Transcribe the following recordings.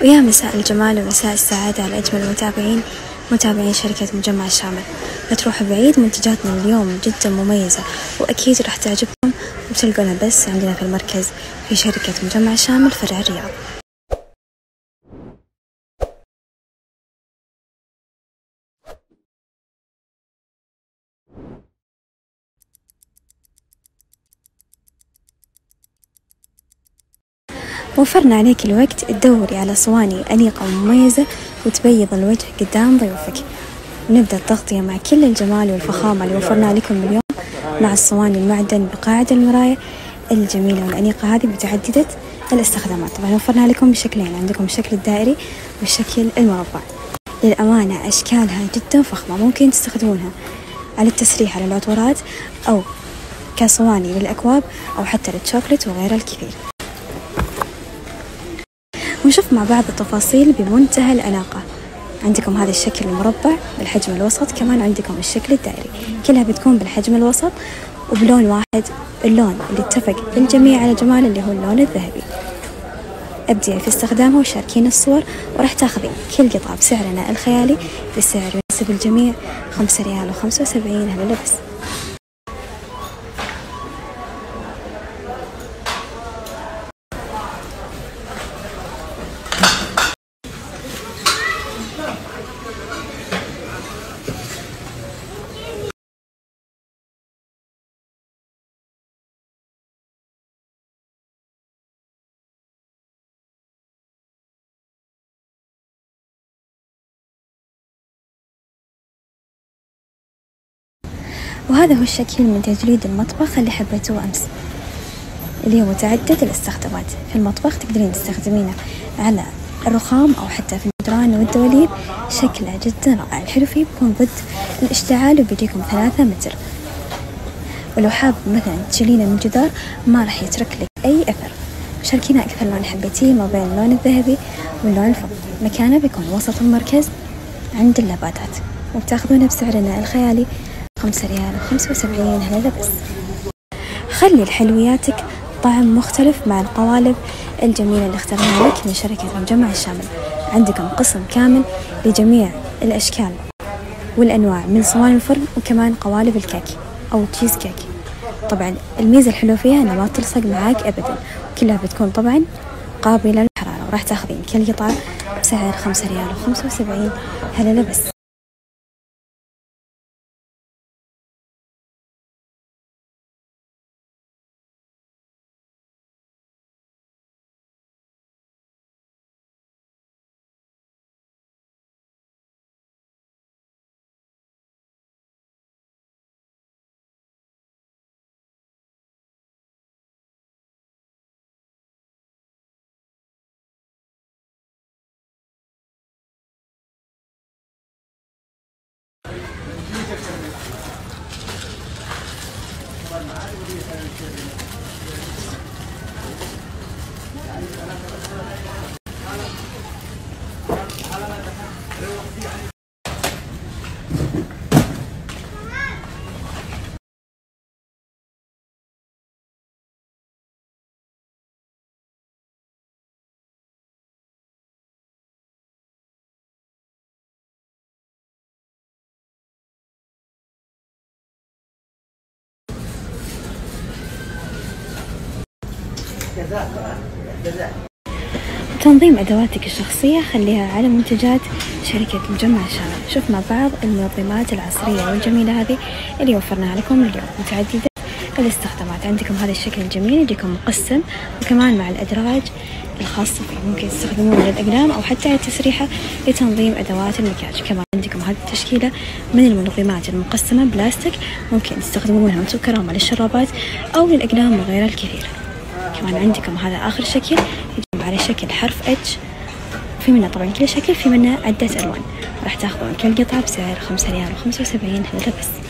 ويا مساء الجمال ومساء السعادة على أجمل المتابعين متابعين شركة مجمع الشامل لا تروحوا بعيد منتجاتنا اليوم جدا مميزة وأكيد راح تعجبكم. وتلقونها بس عندنا في المركز في شركة مجمع الشامل فرع الرياض. وفرنا عليك الوقت تدوري على صواني أنيقة ومميزة وتبيض الوجه قدام ضيوفك. نبدأ التغطية مع كل الجمال والفخامة اللي وفرنا لكم اليوم مع الصواني المعدن بقاعدة المراية الجميلة والأنيقة هذه متعددة الاستخدامات. طبعا وفرنا لكم بشكلين عندكم الشكل الدائري والشكل المربع. للأمانة أشكالها جدا فخمة ممكن تستخدمونها على التسريح على العطورات أو كصواني للأكواب أو حتى للشوكلت وغيرها الكثير. ونشوف مع بعض التفاصيل بمنتهى الأناقة عندكم هذا الشكل المربع بالحجم الوسط كمان عندكم الشكل الدائري. كلها بتكون بالحجم الوسط وبلون واحد اللون اللي اتفق الجميع على جمال اللي هو اللون الذهبي. ابدعي في استخدامها وشاركين الصور وراح تاخذين كل قطعة بسعرنا الخيالي بسعر يناسب الجميع. خمسة ريال وخمسة وسبعين هلا لبس وهذا هو الشكل من تجريد المطبخ اللي حبيتوه أمس. اللي هو متعدد الاستخدامات. في المطبخ تقدرين تستخدمينه على الرخام أو حتى في الجدران والدواليب. شكله جدا رائع. الحلو فيه بيكون ضد الاشتعال وبيجيكم ثلاثة متر. ولو حاب مثلا تشيلينه من الجدار ما راح يترك لك أي أثر. شاركينا أكثر لون حبيتيه ما بين اللون الذهبي واللون الفضي. مكانه بيكون وسط المركز عند اللابادات وبتاخذونه بسعرنا الخيالي. خمسة ريال وخمسة وسبعين هلا بس. خلي لحلوياتك طعم مختلف مع القوالب الجميلة اللي اخترناها لك من شركة مجمع الشامل. عندكم قسم كامل لجميع الأشكال والأنواع من صواني الفرن وكمان قوالب الكيك أو تشيز كيك طبعا الميزة الحلوة فيها أنها ما تلصق معاك أبدا. كلها بتكون طبعا قابلة للحرارة وراح تاخذين كل قطعة بسعر خمسة ريال وخمسة وسبعين هلا بس. تنظيم أدواتك الشخصية خليها على منتجات شركة مجمع الشامل شوف مع بعض المنظمات العصرية والجميلة هذه اللي وفرناها لكم اليوم. متعددة الاستخدامات. عندكم هذا الشكل الجميل يجيكم مقسم وكمان مع الأدراج الخاصة فيه. ممكن تستخدمونه للأقلام أو حتى التسريحة لتنظيم أدوات المكياج. كمان عندكم هذه التشكيلة من المنظمات المقسمة بلاستيك. ممكن تستخدمونها وأنتم كرامة للشرابات أو للأقلام وغيرها الكثير. كمان عندكم هذا آخر شكل يجيب على شكل حرف اتش في منه طبعا كل شكل في منه عدة ألوان. راح تأخذون كل قطعة بسعر خمسة ريال وخمسة وسبعين هلا بس.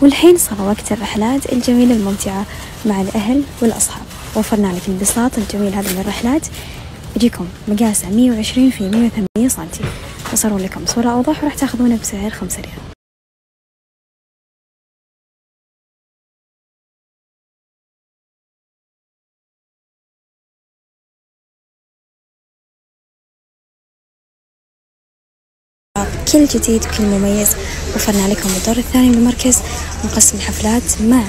والحين صار وقت الرحلات الجميلة الممتعة مع الأهل والأصحاب. وفرنا لك البساط الجميل هذا من الرحلات. يجيكم مقاسة 120 في 180 سنتي. بصوروا لكم صورة أوضح وراح تاخذونه بسعر خمسة ريال. كل جديد وكل مميز. وفرنا لكم الدور الثاني من المركز من قسم الحفلات مع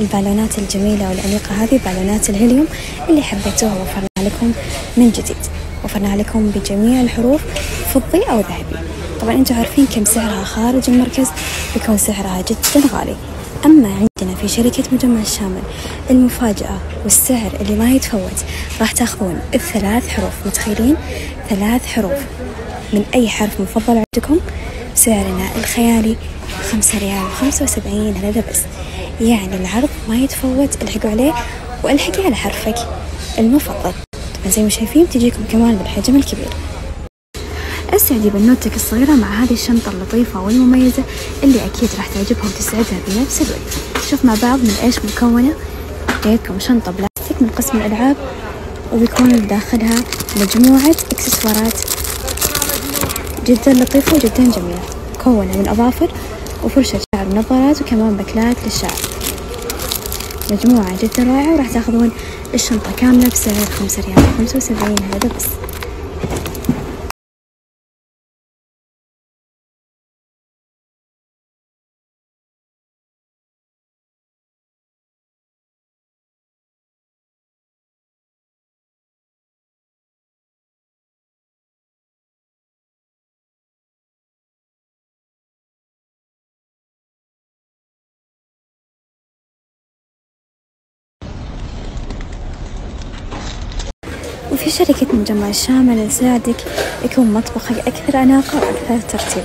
البالونات الجميلة والأنيقة هذه بالونات الهيليوم اللي حبيتوها وفرنا لكم من جديد. وفرنا لكم بجميع الحروف فضي أو ذهبي. طبعا أنتم عارفين كم سعرها خارج المركز بيكون سعرها جدا غالي. أما عندنا في شركة مجمع الشامل المفاجأة والسعر اللي ما يتفوت راح تاخذون الثلاث حروف. متخيلين؟ ثلاث حروف. من أي حرف مفضل عندكم؟ سعرنا الخيالي خمسة ريال وخمسة وسبعين هذا بس. يعني العرض ما يتفوت الحقوا عليه والحقي على حرفك المفضل. طبعا زي ما شايفين تجيكم كمان بالحجم الكبير. اسعدي بنوتك الصغيرة مع هذه الشنطة اللطيفة والمميزة اللي أكيد راح تعجبها وتسعدها بنفس الوقت نشوف مع بعض من إيش مكونة؟ جايتكم شنطة بلاستيك من قسم الألعاب وبيكون داخلها مجموعة إكسسوارات جدا لطيفة وجدا جميلة مكونة من أظافر وفرشة شعر ونظارات وكمان بكلات للشعر. مجموعة جدا رائعة وراح تاخذون الشنطة كاملة بسعر خمسة ريال خمسة وسبعين هذا بس. وفي شركة مجمع الشامل نساعدك يكون مطبخك أكثر أناقة وأكثر ترتيب.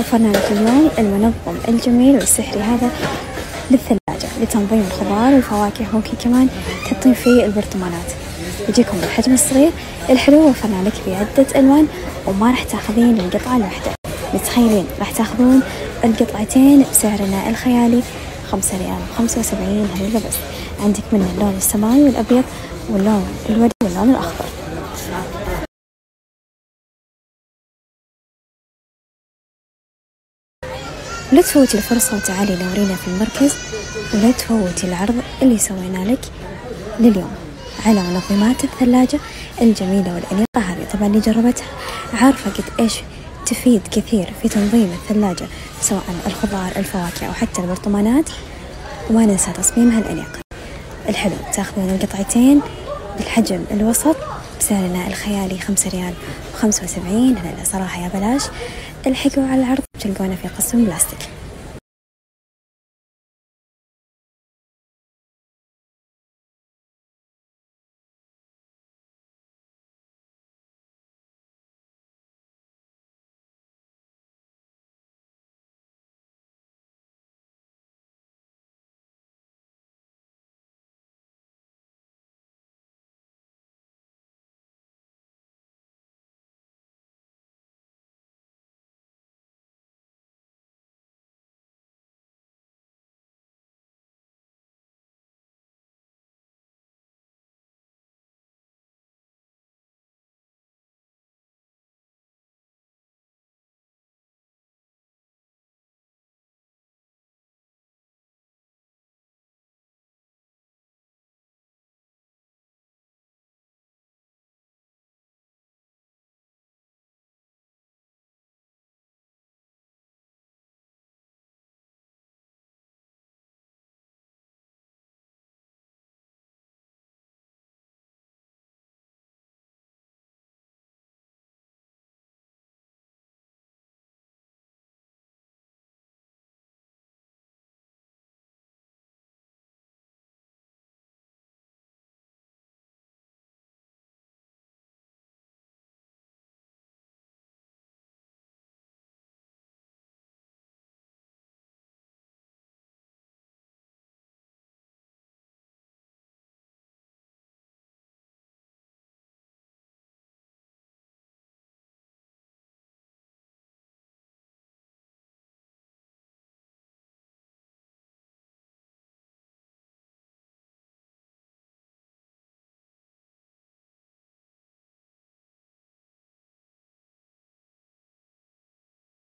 وفرنا لك اليوم المنظم الجميل والسحري هذا للثلاجة لتنظيم الخضار والفواكه ممكن كمان تحطين فيه البرطمانات. يجيكم بالحجم الصغير الحلو وفرنا لك بعدة ألوان وما راح تاخذين القطعة الواحدة. متخيلين راح تاخذون القطعتين بسعرنا الخيالي خمسة ريال وخمسة وسبعين هذا بس. عندك منه اللون السماوي والأبيض واللون الوردي واللون الأخضر لا تفوتي الفرصة وتعالي نورينا في المركز. ولا تفوتي العرض اللي سوينا لك لليوم. على منظمات الثلاجة الجميلة والأنيقة هذه طبعا اللي جربتها. عارفة قد إيش تفيد كثير في تنظيم الثلاجة سواء الخضار الفواكه أو حتى البرطمانات. وما ننسى تصميمها الأنيق. الحلو. تاخذون القطعتين بالحجم الوسط بسعرنا الخيالي خمسة ريال وخمسة وسبعين. لا لا صراحة يا بلاش. الحقوا على العرض تلقونه في قسم بلاستيك.